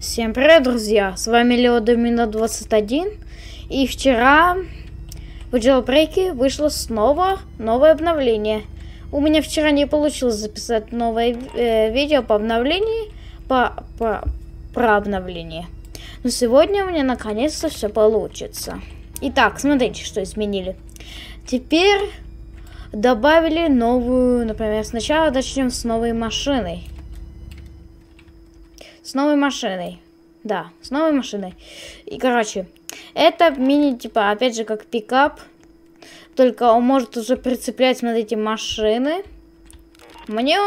Всем привет, друзья! С вами Лео Домино 21. И вчера в Jailbreak вышло снова новое обновление. У меня вчера не получилось записать новое э, видео по обновлению, по, по, про обновление. Но сегодня у меня наконец-то все получится. Итак, смотрите, что изменили. Теперь добавили новую, например, сначала начнем с новой машиной. С новой машиной. Да, с новой машиной. И, короче, это мини, типа, опять же, как пикап. Только он может уже прицеплять, смотрите, машины. Мне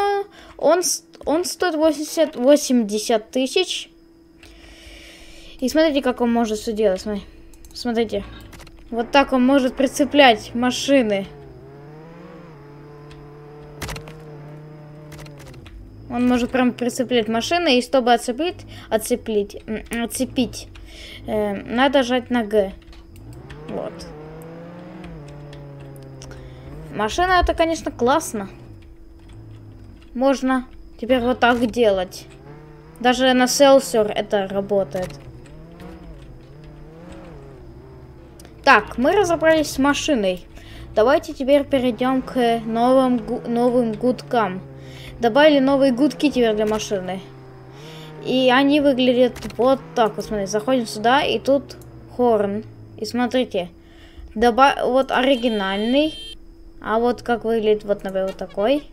он, он, стоит 80, 80 тысяч. И смотрите, как он может все делать. Смотрите. Вот так он может прицеплять машины. Он может прям прицеплять машины, и чтобы отцепить, отцепить, отцепить, э, надо жать на Г. Вот. Машина это, конечно, классно. Можно теперь вот так делать. Даже на Селсер это работает. Так, мы разобрались с машиной. Давайте теперь перейдем к новым, новым гудкам добавили новые гудки теперь для машины. И они выглядят вот так вот, смотрите. Заходим сюда, и тут хорн. И смотрите, добав... вот оригинальный. А вот как выглядит, вот, например, вот такой.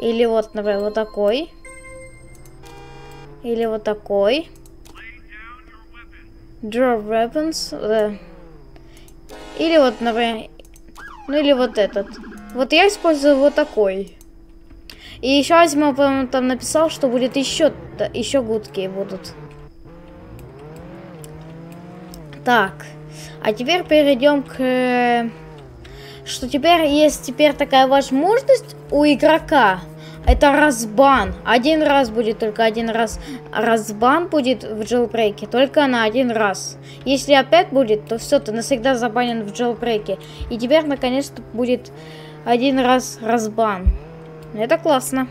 Или вот, например, вот такой. Или вот такой. Draw weapons. Да. Или вот, например, ну или вот этот. Вот я использую вот такой. И еще Азимов там написал, что будет еще, еще гудки будут. Так, а теперь перейдем к... Что теперь есть теперь такая возможность у игрока. Это разбан. Один раз будет, только один раз. Разбан будет в джелбрейке, только на один раз. Если опять будет, то все, ты навсегда забанен в джелбрейке. И теперь наконец-то будет один раз разбан. Это классно.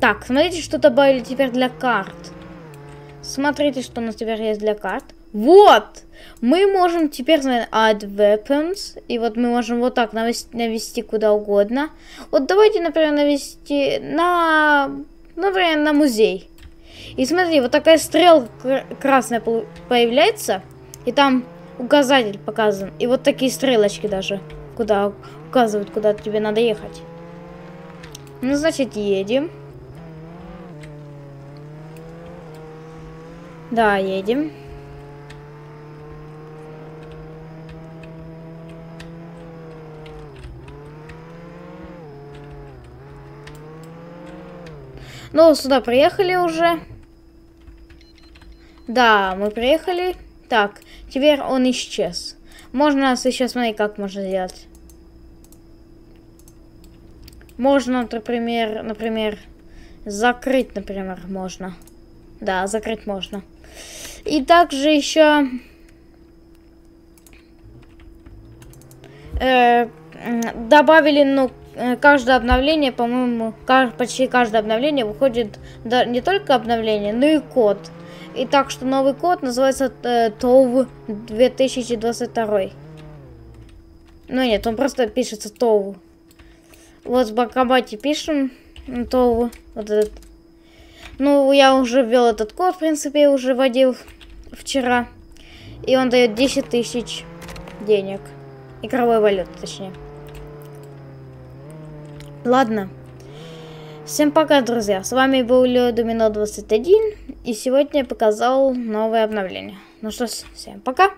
Так, смотрите, что добавили теперь для карт. Смотрите, что у нас теперь есть для карт. Вот! Мы можем теперь add weapons. И вот мы можем вот так навести, навести куда угодно. Вот давайте, например, навести на... Например, на музей. И смотри, вот такая стрелка красная появляется. И там указатель показан. И вот такие стрелочки даже. Куда указывают, куда тебе надо ехать. Ну, значит, едем. Да, едем. Ну, сюда приехали уже. Да, мы приехали. Так, теперь он исчез. Можно сейчас смотри, как можно сделать. Можно, например, например, закрыть, например, можно. Да, закрыть можно. И также еще э, добавили, ну, каждое обновление, по-моему, почти каждое обновление выходит да, не только обновление, но и код. И так что новый код называется э, TOV 2022. Ну нет, он просто пишется TOV. Вот в банкомате пишем, то вот этот. Ну, я уже ввел этот код, в принципе, уже вводил вчера. И он дает 10 тысяч денег. Игровой валюты, точнее. Ладно. Всем пока, друзья. С вами был Лео Домино 21. И сегодня я показал новое обновление. Ну что ж, всем пока.